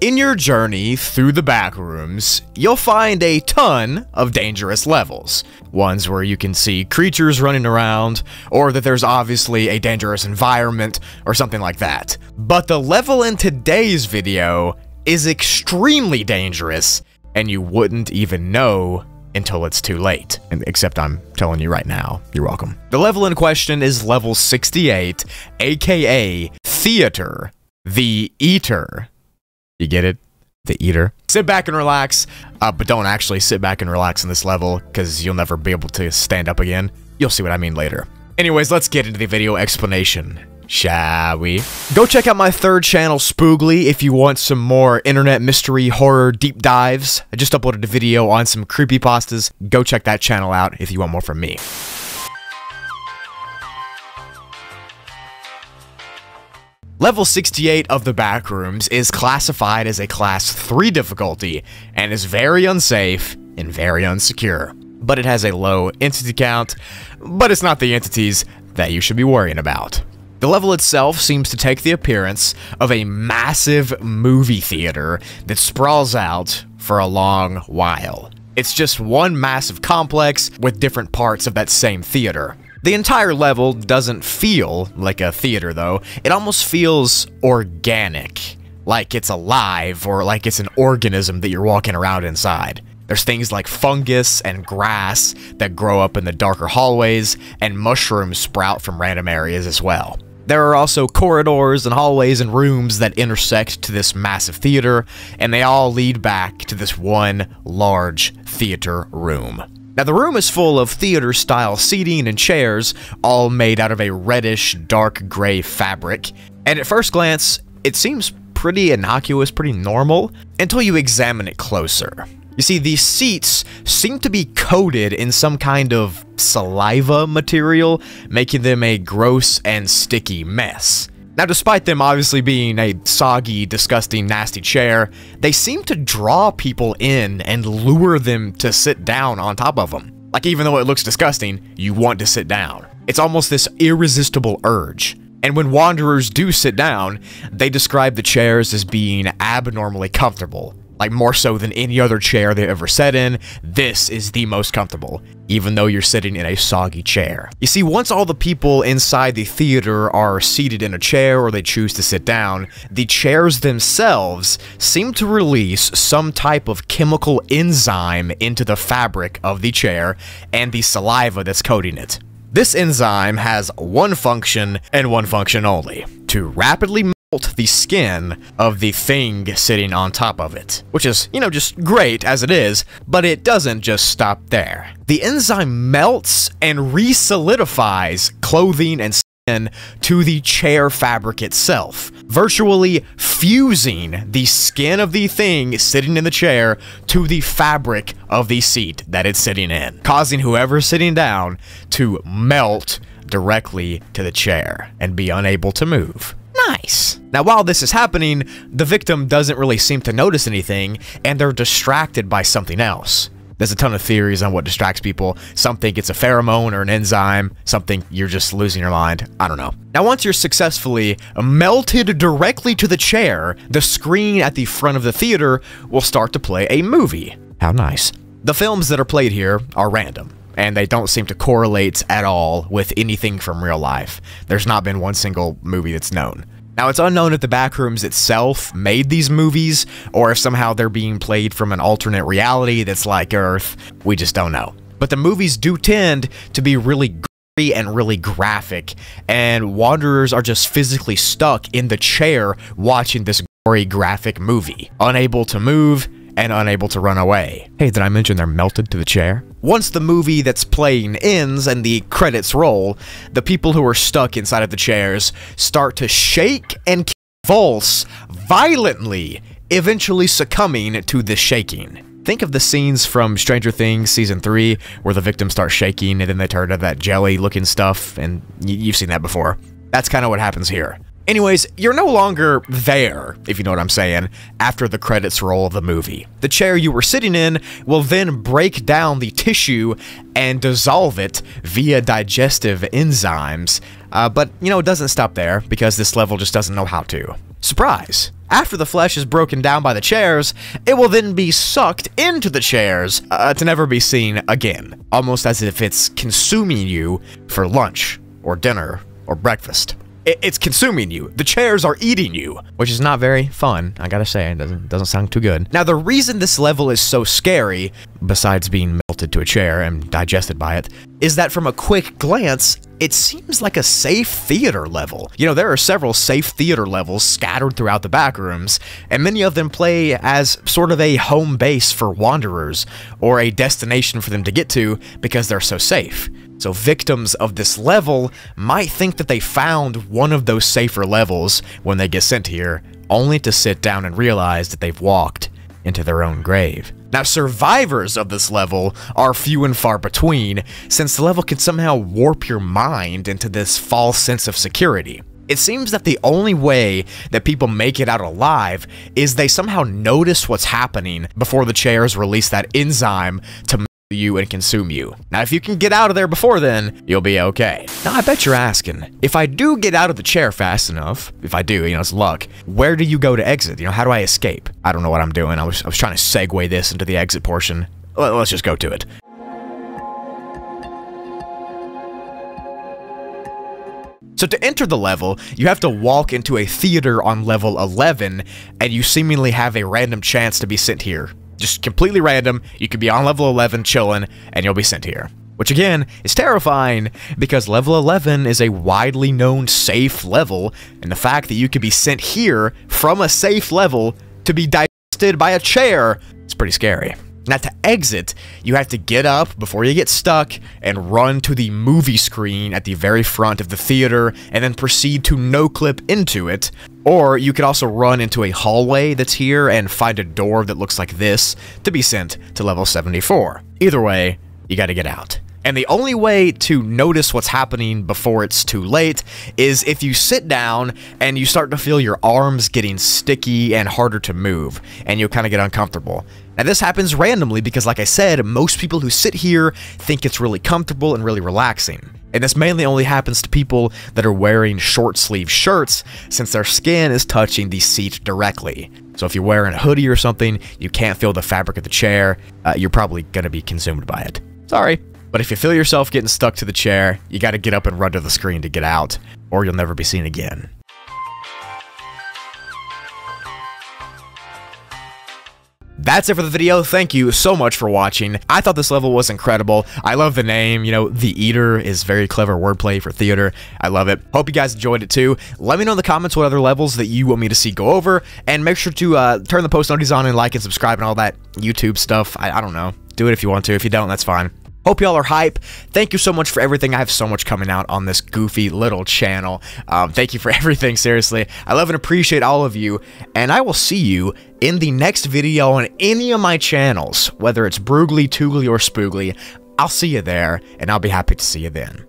In your journey through the backrooms, you'll find a ton of dangerous levels. Ones where you can see creatures running around, or that there's obviously a dangerous environment, or something like that. But the level in today's video is extremely dangerous, and you wouldn't even know until it's too late. Except I'm telling you right now, you're welcome. The level in question is level 68, aka Theater, the Eater. You get it? The Eater. Sit back and relax, uh, but don't actually sit back and relax in this level, because you'll never be able to stand up again. You'll see what I mean later. Anyways, let's get into the video explanation. Shall we? Go check out my third channel, Spoogli, if you want some more internet mystery horror deep dives. I just uploaded a video on some creepypastas. Go check that channel out if you want more from me. Level 68 of the Backrooms is classified as a Class 3 difficulty, and is very unsafe and very unsecure. But it has a low entity count, but it's not the entities that you should be worrying about. The level itself seems to take the appearance of a massive movie theater that sprawls out for a long while. It's just one massive complex with different parts of that same theater. The entire level doesn't feel like a theater, though. It almost feels organic, like it's alive or like it's an organism that you're walking around inside. There's things like fungus and grass that grow up in the darker hallways, and mushrooms sprout from random areas as well. There are also corridors and hallways and rooms that intersect to this massive theater, and they all lead back to this one large theater room. Now, the room is full of theater style seating and chairs, all made out of a reddish, dark gray fabric. And at first glance, it seems pretty innocuous, pretty normal, until you examine it closer. You see, these seats seem to be coated in some kind of saliva material, making them a gross and sticky mess. Now, despite them obviously being a soggy, disgusting, nasty chair, they seem to draw people in and lure them to sit down on top of them. Like, even though it looks disgusting, you want to sit down. It's almost this irresistible urge. And when wanderers do sit down, they describe the chairs as being abnormally comfortable, like more so than any other chair they've ever sat in, this is the most comfortable, even though you're sitting in a soggy chair. You see, once all the people inside the theater are seated in a chair or they choose to sit down, the chairs themselves seem to release some type of chemical enzyme into the fabric of the chair and the saliva that's coating it. This enzyme has one function and one function only, to rapidly the skin of the thing sitting on top of it. Which is, you know, just great as it is, but it doesn't just stop there. The enzyme melts and re-solidifies clothing and skin to the chair fabric itself, virtually fusing the skin of the thing sitting in the chair to the fabric of the seat that it's sitting in, causing whoever's sitting down to melt directly to the chair and be unable to move. Nice. Now, while this is happening, the victim doesn't really seem to notice anything, and they're distracted by something else. There's a ton of theories on what distracts people. Some think it's a pheromone or an enzyme. Some think you're just losing your mind. I don't know. Now, once you're successfully melted directly to the chair, the screen at the front of the theater will start to play a movie. How nice. The films that are played here are random and they don't seem to correlate at all with anything from real life. There's not been one single movie that's known. Now, it's unknown if the Backrooms itself made these movies, or if somehow they're being played from an alternate reality that's like Earth. We just don't know. But the movies do tend to be really gory and really graphic, and Wanderers are just physically stuck in the chair watching this gory graphic movie, unable to move, and unable to run away. Hey, did I mention they're melted to the chair? Once the movie that's playing ends and the credits roll, the people who are stuck inside of the chairs start to shake and convulse violently, eventually succumbing to the shaking. Think of the scenes from Stranger Things Season 3 where the victims start shaking and then they turn to that jelly looking stuff, and you've seen that before. That's kind of what happens here. Anyways, you're no longer there, if you know what I'm saying, after the credits roll of the movie. The chair you were sitting in will then break down the tissue and dissolve it via digestive enzymes. Uh, but, you know, it doesn't stop there, because this level just doesn't know how to. surprise, after the flesh is broken down by the chairs, it will then be sucked into the chairs uh, to never be seen again, almost as if it's consuming you for lunch or dinner or breakfast. It's consuming you. The chairs are eating you, which is not very fun. I gotta say, it doesn't doesn't sound too good. Now, the reason this level is so scary, besides being melted to a chair and digested by it, is that from a quick glance, it seems like a safe theater level. You know, there are several safe theater levels scattered throughout the backrooms, and many of them play as sort of a home base for wanderers, or a destination for them to get to because they're so safe. So victims of this level might think that they found one of those safer levels when they get sent here, only to sit down and realize that they've walked into their own grave. Now, survivors of this level are few and far between, since the level can somehow warp your mind into this false sense of security. It seems that the only way that people make it out alive is they somehow notice what's happening before the chairs release that enzyme to you and consume you. Now, if you can get out of there before then, you'll be okay. Now, I bet you're asking, if I do get out of the chair fast enough, if I do, you know, it's luck, where do you go to exit? You know, how do I escape? I don't know what I'm doing. I was, I was trying to segue this into the exit portion. Let's just go to it. So to enter the level, you have to walk into a theater on level 11, and you seemingly have a random chance to be sent here just completely random. You could be on level 11 chilling, and you'll be sent here. Which again, is terrifying, because level 11 is a widely known safe level, and the fact that you could be sent here from a safe level to be digested by a chair is pretty scary. Now to exit, you have to get up before you get stuck and run to the movie screen at the very front of the theater and then proceed to no-clip into it. Or you could also run into a hallway that's here and find a door that looks like this to be sent to level 74. Either way, you gotta get out. And the only way to notice what's happening before it's too late is if you sit down and you start to feel your arms getting sticky and harder to move, and you kind of get uncomfortable. Now this happens randomly because like I said, most people who sit here think it's really comfortable and really relaxing. And this mainly only happens to people that are wearing short sleeve shirts since their skin is touching the seat directly. So if you're wearing a hoodie or something, you can't feel the fabric of the chair, uh, you're probably going to be consumed by it. Sorry. But if you feel yourself getting stuck to the chair, you gotta get up and run to the screen to get out, or you'll never be seen again. That's it for the video. Thank you so much for watching. I thought this level was incredible. I love the name. You know, The Eater is very clever wordplay for theater. I love it. Hope you guys enjoyed it too. Let me know in the comments what other levels that you want me to see go over. And make sure to uh, turn the post notifications on and like and subscribe and all that YouTube stuff. I, I don't know. Do it if you want to. If you don't, that's fine. Hope y'all are hype. Thank you so much for everything. I have so much coming out on this goofy little channel. Um, thank you for everything, seriously. I love and appreciate all of you, and I will see you in the next video on any of my channels, whether it's Broogli, Toogly, or Spoogli. I'll see you there, and I'll be happy to see you then.